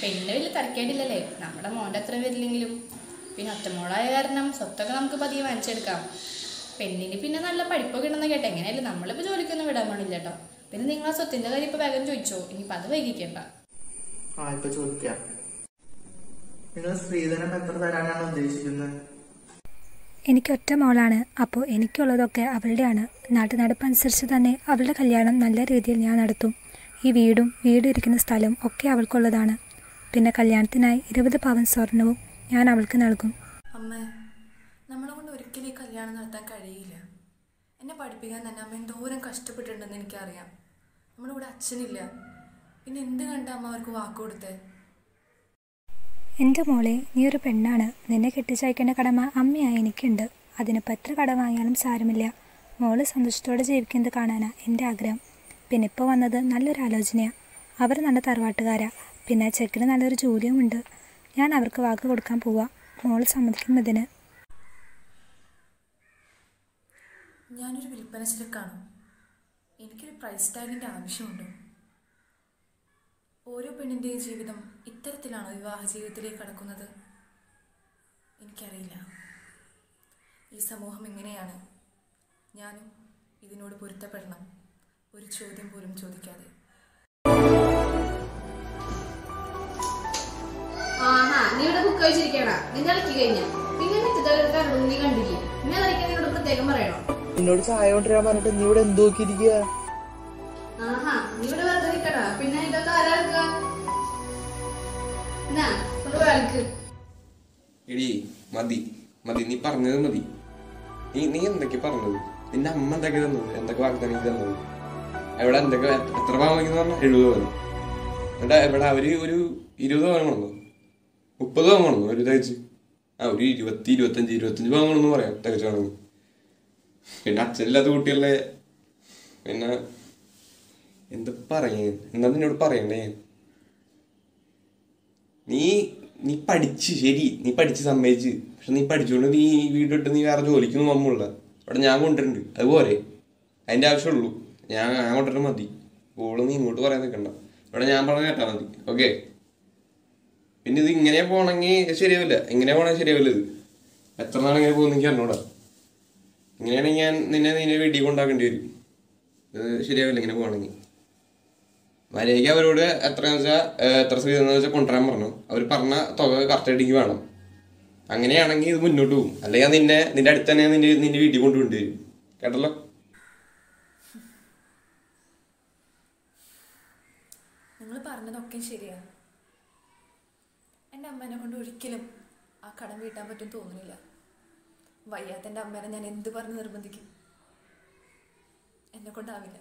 പെണ്ണിന്റെ വലിയ തിരക്കേണ്ടില്ലല്ലേ നമ്മുടെ മോന്റെ അത്രയും വരില്ലെങ്കിലും. പിന്നെ ഒറ്റമോളായ കാരണം സ്വത്തൊക്കെ നമുക്ക് പതിയെ വാങ്ങിച്ചെടുക്കാം. പെണ്ണിന് പിന്നെ നല്ല പഠിപ്പൊക്കെ ഉണ്ടെന്ന് കേട്ടോ. എങ്ങനെയല്ലേ? നമ്മളിപ്പോൾ ജോലിക്കൊന്നും വിടാൻ പാടില്ല കേട്ടോ പിന്നെ നിങ്ങൾ ആ സ്വത്തിന്റെ കാര്യം ഇപ്പോൾ വേഗം ചോദിച്ചോ? ഇനി അത് വൈകിക്കേണ്ട. ഉദ്ദേശിക്കുന്നത് എനിക്ക് ഒറ്റ മോളാണ്. അപ്പോൾ എനിക്കുള്ളതൊക്കെ അവളുടെയാണ്. നാട്ടുനടപ്പനുസരിച്ച് തന്നെ അവളുടെ കല്യാണം നല്ല രീതിയിൽ ഞാൻ നടത്തും. ഈ വീടും വീട് ഇരിക്കുന്ന സ്ഥലം ഒക്കെ അവൾക്കുള്ളതാണ്. പിന്നെ കല്യാണത്തിനായി ഇരുപത് പവൻ സ്വർണവും ഞാൻ അവൾക്ക് നൽകും. അമ്മ നമ്മളെ കൊണ്ട് ഒരിക്കലും ഈ കല്യാണം നടത്താൻ കഴിയില്ല. എന്നെ പഠിപ്പിക്കാൻ തന്നെ അമ്മ എന്തോരം കഷ്ടപ്പെട്ടിട്ടുണ്ടെന്ന് എനിക്കറിയാം. നമ്മുടെ ഇവിടെ അച്ഛനില്ല. പിന്നെ എന്ത് കണ്ട അമ്മ അവർക്ക് വാക്ക് കൊടുത്തേ? എന്റെ മോളെ നീ ഒരു പെണ്ണാണ്. നിന്നെ കെട്ടിച്ചയക്കേണ്ട കടമ അമ്മയായി എനിക്കുണ്ട്. അതിനിപ്പോൾ എത്ര കടം വാങ്ങിയാലും സാരമില്ല. മോൾ സന്തോഷത്തോടെ ജീവിക്കുന്നത് കാണാനാണ് എന്റെ ആഗ്രഹം. പിന്നെ ഇപ്പോൾ വന്നത് നല്ലൊരു ആലോചനയാണ് അവർ നല്ല തറവാട്ടുകാരാ. പിന്നെ ചെക്കിന് നല്ലൊരു ജോലിയുമുണ്ട്. ഞാൻ അവർക്ക് വാക്ക് കൊടുക്കാൻ പോവാ. മോൾ സമ്മതിക്കുന്നതിന്. ഞാനൊരു വിൽപ്പന ചിലക്കാണ് എനിക്കൊരു പ്രൈസ് ടാഗിന്റെ ആവശ്യമുണ്ട്. ഓരോ പെണ്ണിന്റെയും ജീവിതം ഇത്തരത്തിലാണ് വിവാഹ ജീവിതത്തിലേക്ക് കടക്കുന്നത്? എനിക്കറിയില്ല. ഈ സമൂഹം എങ്ങനെയാണ്? ഞാനും ഇതിനോട് പൊരുത്തപ്പെടണം. ഒരു ചോദ്യം പോലും ചോദിക്കാതെ. ആഹാ നീ ഇവിടെ ബുക്ക് കഴിച്ചിരിക്കണ നിന്റെ ഇളക്കി കഴിഞ്ഞ. പിന്നെ മിറ്റത്തലക്കാരോടും നീ കണ്ടില്ലേ? പിന്നെ കളിക്കാൻ നിന്നോട് പ്രത്യേകം പറയണോ? എന്നോട് ചായ കൊണ്ടുവരാൻ പറഞ്ഞിട്ട് നീ ഇവിടെ എന്തോ നോക്കിയിരിക്കുക? ആഹാ നീ ഇവിടെ വെറുതെ നിൽക്കണ പിന്നെ ഇതൊക്കെ ആരാ എടുക്കുക? എന്നാ കൊണ്ട് വേലക്ക് എടി മതി. മതി നീ പറഞ്ഞത് മതി. നീ നീ എന്തൊക്കെ പറഞ്ഞത്? നിന്റെ അമ്മ എന്തൊക്കെ തന്നത്? എന്തൊക്കെ വാഗ്ദാനം തന്നത്? എവിടെ എന്തൊക്കെ? എത്ര- ഭാഗം വയ്ക്കുന്ന പറഞ്ഞാൽ എഴുപത് പവൻ. എന്നിട്ട് എവിടെ? അവർ ഒരു ഇരുപത് പവൻ കൊണ്ടു മുപ്പത് വാങ്ങണം? ഒരു തയ്ച്ച് ആ ഒരു ഇരുപത്തി ഇരുപത്തഞ്ച് ഇരുപത്തഞ്ച് വാങ്ങണമെന്ന് പറയാം. തികച്ചു വേണമെന്ന് പിന്നെ അച്ഛനില്ലാത്ത കുട്ടികളെ പിന്നെ എന്ത് പറയേ? എന്താ നിന്നോട് പറയണ്ടേ? നീ നീ പഠിച്ച് ശരി. നീ പഠിച്ച് സമ്മതിച്ച്. പക്ഷെ നീ പഠിച്ചുകൊണ്ട് നീ വീട്ടിട്ട് നീ വേറെ ജോലിക്കൊന്നും പോകുമ്പോഴുള്ള അവിടെ ഞാൻ കൊണ്ടുവരുന്നുണ്ട് അതുപോലെ അതിന്റെ ആവശ്യമുള്ളൂ. ഞാൻ ഞാൻ കൊണ്ടിട്ട് മതി. ഓൾ നീ ഇങ്ങോട്ട് പറയാൻ നിൽക്കണ്ട അവിടെ ഞാൻ പറഞ്ഞ കേട്ടാൽ മതി. ഓക്കെ പിന്നെ ഇത് ഇങ്ങനെ പോകണമെങ്കിൽ ശരിയാവില്ല. ഇങ്ങനെ പോകണമെങ്കിൽ ശരിയാവില്ല ഇത്. എത്ര നാളിങ്ങനെ പോകുന്ന എനിക്ക് അറിഞ്ഞൂടാ. ഇങ്ങനെയാണെങ്കിൽ ഞാൻ നിന്നെ നിന്നെ വീട്ടിൽ കൊണ്ടാക്കേണ്ടി വരും. ഇത് ശരിയാവില്ല ഇങ്ങനെ പോകണമെങ്കിൽ മര്യാദയ്ക്ക് അവരോട് എത്ര വെച്ചാൽ എത്ര സ്വീകരണം വെച്ചാൽ കൊണ്ടുവരാൻ പറഞ്ഞു. അവർ പറഞ്ഞ തുക കറക്റ്റ് എനിക്ക് വേണം. അങ്ങനെയാണെങ്കിൽ ഇത് മുന്നോട്ട് പോകും. അല്ലെങ്കിൽ നിന്നെ നിന്റെ അടുത്ത് തന്നെ നിന്റെ നിന്റെ വീട്ടിൽ കൊണ്ടുപോയി വരും. കേട്ടല്ലോ? നിങ്ങൾ പറഞ്ഞതൊക്കെ ശരിയാ. എന്റെ അമ്മേനെ കൊണ്ട് ഒരിക്കലും ആ കടം വീട്ടാൻ പറ്റും തോന്നുന്നില്ല. വയ്യാത്ത എന്റെ അമ്മേനെ ഞാൻ എന്ത് പറഞ്ഞ് നിർബന്ധിക്കും? എന്നെ കൊണ്ടാവില്ല.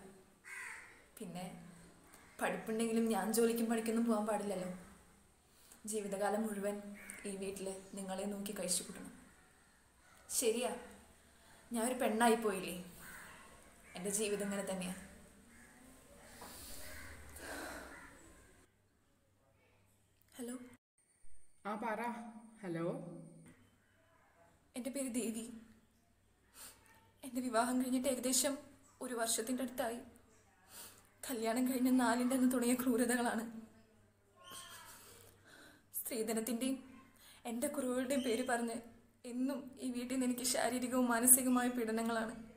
പിന്നെ പഠിപ്പുണ്ടെങ്കിലും ഞാൻ ജോലിക്കും പഠിക്കൊന്നും പോകാൻ പാടില്ലല്ലോ. ജീവിതകാലം മുഴുവൻ ഈ വീട്ടിൽ നിങ്ങളെ നോക്കി കഴിച്ചു കൂട്ടണം. ശരിയാ. ഞാൻ ഒരു പെണ്ണായി പോയില്ലേ? എന്റെ ജീവിതം ഇങ്ങനെ തന്നെയാ ഹലോ ആ പറ. ഹലോ? എന്റെ പേര് ദേവി. എന്റെ വിവാഹം കഴിഞ്ഞിട്ട് ഏകദേശം ഒരു വർഷത്തിന്റെ അടുത്തായി. കല്യാണം കഴിഞ്ഞ നാലിന്റെ അന്ന് തുടങ്ങിയ ക്രൂരതകളാണ്. സ്ത്രീധനത്തിന്റെയും എന്റെ കുറവുകളുടെയും പേര് പറഞ്ഞ് എന്നും ഈ വീട്ടിൽ നിന്ന് എനിക്ക് ശാരീരികവും മാനസികവുമായ പീഡനങ്ങളാണ്.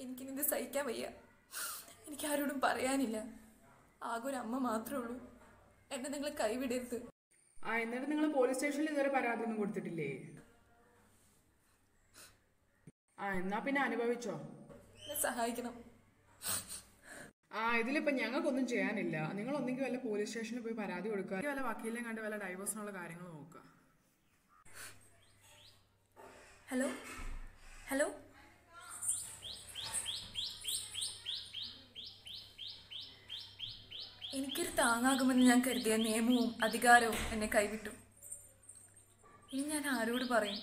എനിക്കിനിത് സഹിക്കാൻ വയ്യ. എനിക്ക് ആരോടും പറയാനില്ല. ആകെ ഒരു അമ്മ മാത്രമേ ഉള്ളൂ. എന്നെ നിങ്ങൾ കൈവിടരുത്. ആ എന്നിട്ട് നിങ്ങൾ പോലീസ് സ്റ്റേഷനിൽ ഇതുവരെ പരാതി ഒന്നും കൊടുത്തിട്ടില്ലേ? ആ എന്നാ പിന്നെ അനുഭവിച്ചോ? സഹായിക്കണം. ആ ഇതിലിപ്പോ ഞങ്ങൾക്കൊന്നും ചെയ്യാനില്ല. നിങ്ങൾ ഒന്നെങ്കിൽ വല്ല പോലീസ് സ്റ്റേഷനിൽ പോയി പരാതി കൊടുക്കുക വല്ല വക്കീലിനെ കണ്ട് വല്ല ഡൈവേഴ്സിനുള്ള കാര്യങ്ങൾ നോക്കുക ഹലോ എനിക്കൊരു താങ്ങാകുമെന്ന് ഞാൻ കരുതിയ നിയമവും അധികാരവും എന്നെ കൈവിട്ടു. ഇനി ഞാൻ ആരോട് പറയും?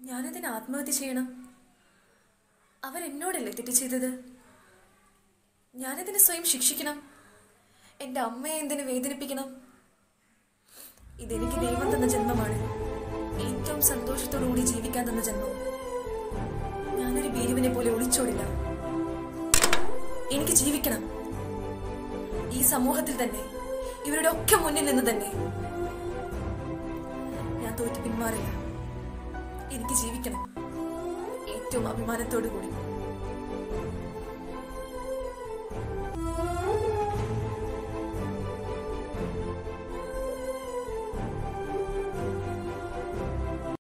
ഞാനതിന് ആത്മഹത്യ ചെയ്യണം. അവരെന്നോടല്ലേ തെറ്റ് ചെയ്തത്? ഞാനതിനെ സ്വയം ശിക്ഷിക്കണം? എന്റെ അമ്മയെ എന്തിനു വേദനിപ്പിക്കണം? ഇതെനിക്ക് ദൈവം തന്ന ജന്മമാണ്. ഏറ്റവും സന്തോഷത്തോടുകൂടി ജീവിക്കാൻ തന്ന ജന്മം. ഞാനൊരു ഭീരുവിനെ പോലെ ഒളിച്ചോടില്ല. എനിക്ക് ജീവിക്കണം. ഈ സമൂഹത്തിൽ തന്നെ ഇവരുടെ ഒക്കെ മുന്നിൽ നിന്ന് തന്നെ. ഞാൻ തോറ്റു പിന്മാറില്ല. എനിക്ക് ജീവിക്കണം. ഏറ്റവും അഭിമാനത്തോടു കൂടി